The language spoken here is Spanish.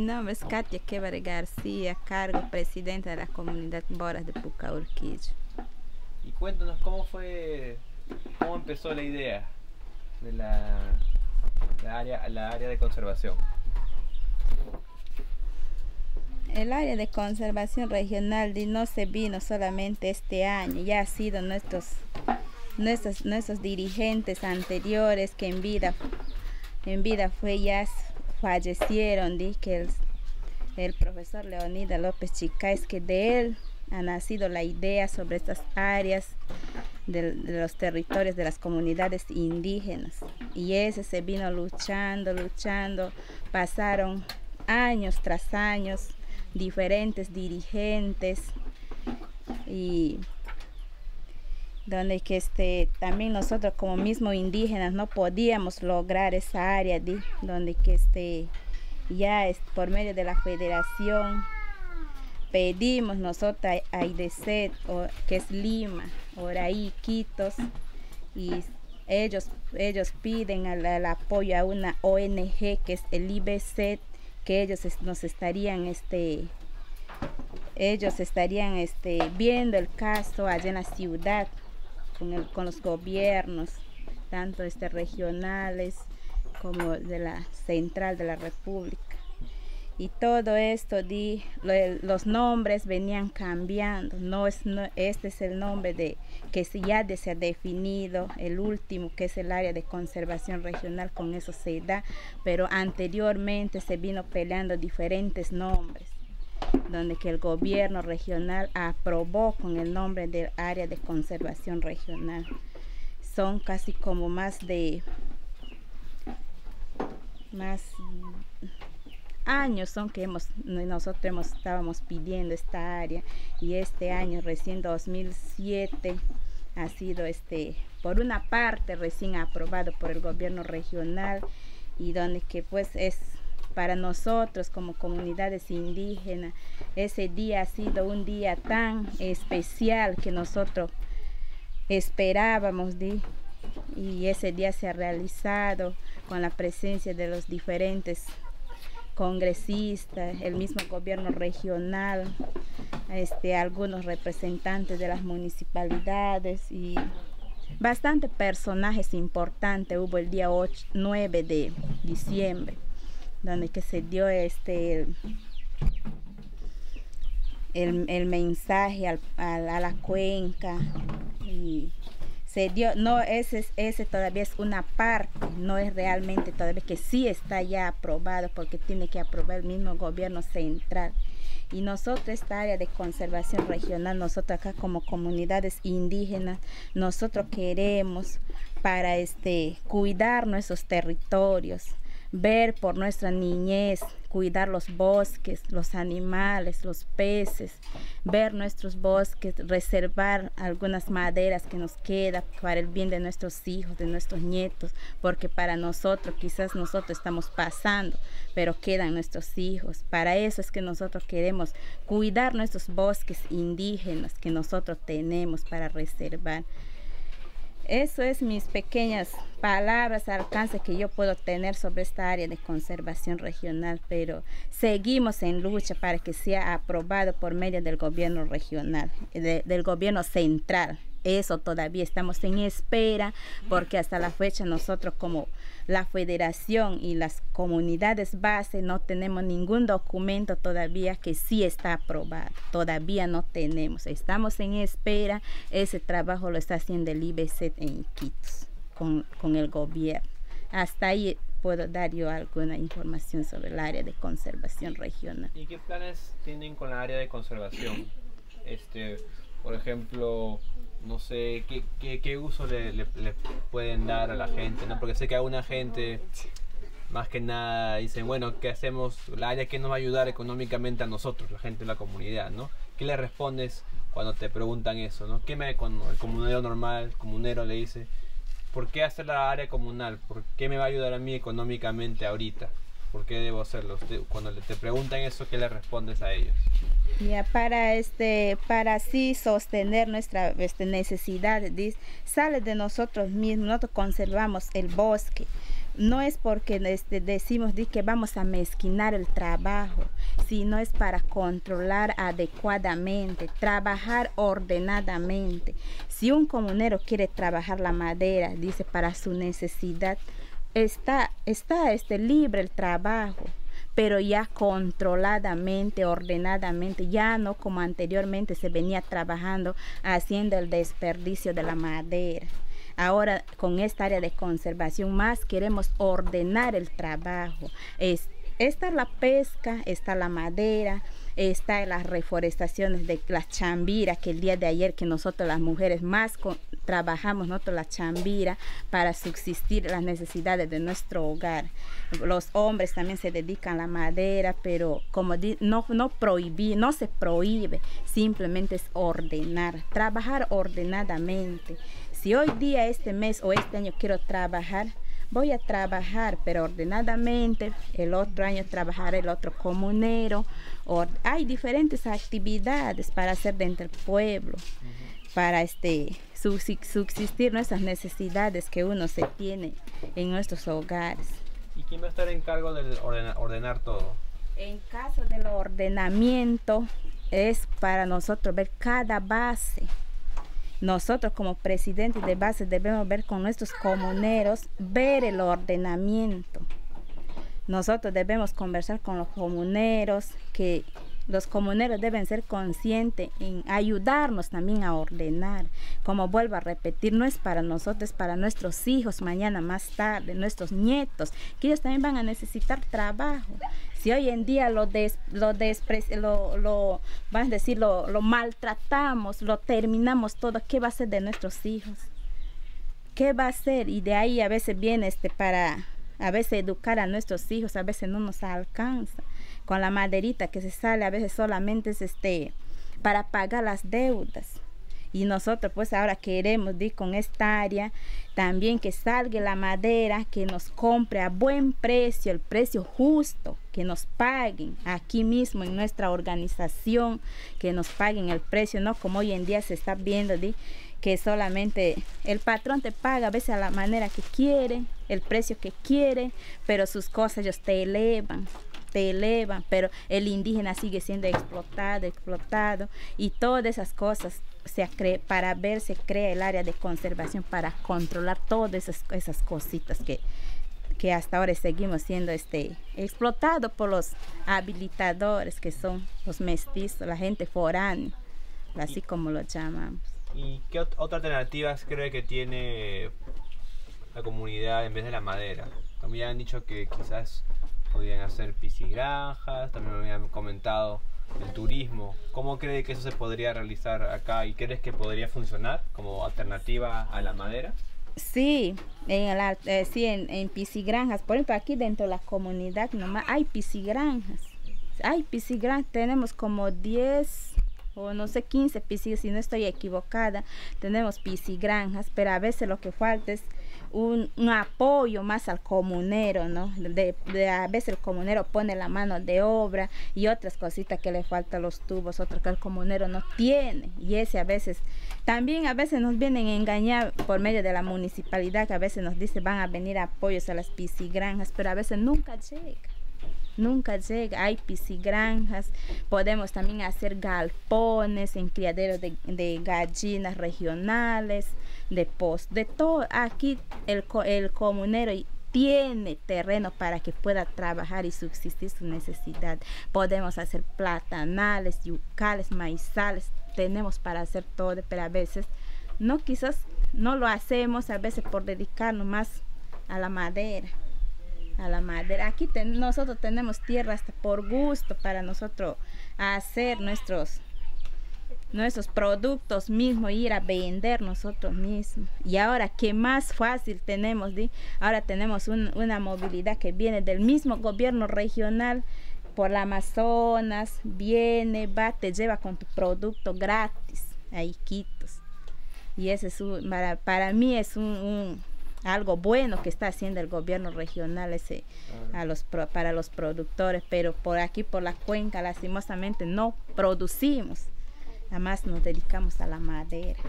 Mi nombre es Katia Quebre García, cargo presidenta de la comunidad Boras de Pucaurquillo. Y cuéntanos cómo fue, cómo empezó la idea de la, área, la área de conservación. El área de conservación regional no se vino solamente este año, ya ha sido nuestros, nuestros, nuestros dirigentes anteriores que en vida, en vida fue ya fallecieron, di que el, profesor Leonida López es que de él ha nacido la idea sobre estas áreas de, los territorios de las comunidades indígenas. Y ese se vino luchando, luchando, pasaron años tras años, diferentes dirigentes y donde que este también nosotros como mismo indígenas no podíamos lograr esa área de, donde que este ya es por medio de la federación pedimos nosotros a IDC que es Lima, ahí Quitos y ellos ellos piden el, apoyo a una ONG que es el IBC que ellos nos estarían este ellos estarían este viendo el caso allá en la ciudad con, los gobiernos, tanto este, regionales como de la central de la república. Y todo esto, di, los nombres venían cambiando, no es, este es el nombre de que ya se ha definido, el último que es el área de conservación regional, con eso se da, pero anteriormente se vino peleando diferentes nombres donde que el gobierno regional aprobó con el nombre del área de conservación regional. Son casi como más de más años son que hemos nosotros hemos, estábamos pidiendo esta área y este año recién 2007 ha sido este por una parte recién aprobado por el gobierno regional y donde que pues es para nosotros como comunidades indígenas, ese día ha sido un día tan especial que nosotros esperábamos y ese día se ha realizado con la presencia de los diferentes congresistas, el mismo gobierno regional, este, algunos representantes de las municipalidades y bastante personajes importantes. Hubo el día 8, 9 de diciembre donde que se dio este el, mensaje a, la cuenca se dio, no, ese, ese todavía es una parte, no es realmente todavía que sí está ya aprobado porque tiene que aprobar el mismo gobierno central. Y nosotros, esta área de conservación regional, nosotros acá como comunidades indígenas, nosotros queremos para este, cuidar nuestros territorios, ver por nuestra niñez, cuidar los bosques, los animales, los peces, ver nuestros bosques, reservar algunas maderas que nos queda para el bien de nuestros hijos, de nuestros nietos, porque para nosotros quizás nosotros estamos pasando, pero quedan nuestros hijos. Para eso es que nosotros queremos cuidar nuestros bosques indígenas que nosotros tenemos para reservar. Eso es mis pequeñas palabras, alcance que yo puedo tener sobre esta área de conservación regional, pero seguimos en lucha para que sea aprobado por medio del gobierno regional, del gobierno central eso todavía estamos en espera porque hasta la fecha nosotros como la federación y las comunidades base no tenemos ningún documento todavía que sí está aprobado. Todavía no tenemos. Estamos en espera. Ese trabajo lo está haciendo el IBC en Quitos con, con el gobierno. Hasta ahí puedo dar yo alguna información sobre el área de conservación regional. ¿Y qué planes tienen con la área de conservación? Este, por ejemplo, no sé qué, qué, uso le, pueden dar a la gente, ¿no? Porque sé que alguna gente, más que nada, dicen, bueno, ¿qué hacemos? La área que nos va a ayudar económicamente a nosotros, la gente de la comunidad, ¿no? ¿Qué le respondes cuando te preguntan eso, ¿no? ¿Qué me, cuando el comunero normal, comunero le dice, ¿por qué hacer la área comunal? ¿Por qué me va a ayudar a mí económicamente ahorita? ¿Por qué debo hacerlo? Cuando te preguntan eso, ¿qué le respondes a ellos? Para este, para así sostener nuestra este, necesidad, sale de nosotros mismos, nosotros conservamos el bosque, no es porque este, decimos que vamos a mezquinar el trabajo, sino es para controlar adecuadamente, trabajar ordenadamente. Si un comunero quiere trabajar la madera, dice para su necesidad, está, está este, libre el trabajo pero ya controladamente, ordenadamente, ya no como anteriormente se venía trabajando haciendo el desperdicio de la madera. Ahora con esta área de conservación más queremos ordenar el trabajo. Es, esta la pesca, está la madera, está las reforestaciones de las chambiras, que el día de ayer que nosotros las mujeres más trabajamos nosotros la chambira para subsistir las necesidades de nuestro hogar. Los hombres también se dedican a la madera, pero como no, no prohibir, no se prohíbe, simplemente es ordenar, trabajar ordenadamente. Si hoy día, este mes o este año quiero trabajar, voy a trabajar, pero ordenadamente, el otro año trabajar el otro comunero. O, hay diferentes actividades para hacer dentro del pueblo, para este, subsistir nuestras necesidades que uno se tiene en nuestros hogares. ¿Y quién va a estar en cargo de ordenar todo? En caso del ordenamiento, es para nosotros ver cada base nosotros como presidentes de base debemos ver con nuestros comuneros, ver el ordenamiento. Nosotros debemos conversar con los comuneros, que los comuneros deben ser conscientes en ayudarnos también a ordenar. Como vuelvo a repetir, no es para nosotros, es para nuestros hijos mañana más tarde, nuestros nietos, que ellos también van a necesitar trabajo. Si hoy en día lo, des, lo, lo, lo, a decir, lo maltratamos, lo terminamos todo, ¿qué va a ser de nuestros hijos? ¿Qué va a ser? Y de ahí a veces viene este para a veces educar a nuestros hijos, a veces no nos alcanza. Con la maderita que se sale, a veces solamente es este para pagar las deudas. Y nosotros pues ahora queremos ir con esta área también que salga la madera, que nos compre a buen precio, el precio justo, que nos paguen aquí mismo en nuestra organización, que nos paguen el precio, no como hoy en día se está viendo que solamente el patrón te paga a veces a la manera que quiere, el precio que quiere, pero sus cosas ellos te elevan te elevan, pero el indígena sigue siendo explotado, explotado y todas esas cosas se para ver se crea el área de conservación para controlar todas esas, esas cositas que, que hasta ahora seguimos siendo este explotado por los habilitadores que son los mestizos, la gente foránea, así como lo llamamos. ¿Y qué otras alternativas cree que tiene la comunidad en vez de la madera? También han dicho que quizás podían hacer pisigranjas, también me habían comentado el turismo. ¿Cómo cree que eso se podría realizar acá y crees que podría funcionar como alternativa a la madera? Sí, en, la, eh, sí, en, en pisigranjas. Por ejemplo, aquí dentro de la comunidad nomás hay pisigranjas. Hay pisigranjas, tenemos como 10 o no sé, 15 pisigranjas, si no estoy equivocada. Tenemos pisigranjas, pero a veces lo que falta es un, apoyo más al comunero, ¿no? De, a veces el comunero pone la mano de obra y otras cositas que le faltan los tubos, otras que el comunero no tiene. Y ese a veces, también a veces nos vienen a engañar por medio de la municipalidad, que a veces nos dice van a venir apoyos a las pisigranjas, pero a veces nunca llega nunca llega. Hay pisigranjas, podemos también hacer galpones en criaderos de, de gallinas regionales, de post, de todo. Aquí el, el comunero tiene terreno para que pueda trabajar y subsistir su necesidad. Podemos hacer platanales, yucales, maizales, tenemos para hacer todo, pero a veces no quizás no lo hacemos, a veces por dedicarnos más a la madera a la madera. Aquí nosotros tenemos tierra hasta por gusto para nosotros hacer nuestros nuestros productos mismos ir a vender nosotros mismos. Y ahora que más fácil tenemos ahora tenemos una movilidad que viene del mismo gobierno regional por la Amazonas viene va te lleva con tu producto gratis a Iquitos y ese es para, para mí es un algo bueno que está haciendo el gobierno regional ese a los para los productores, pero por aquí por la cuenca lastimosamente no producimos, además nos dedicamos a la madera.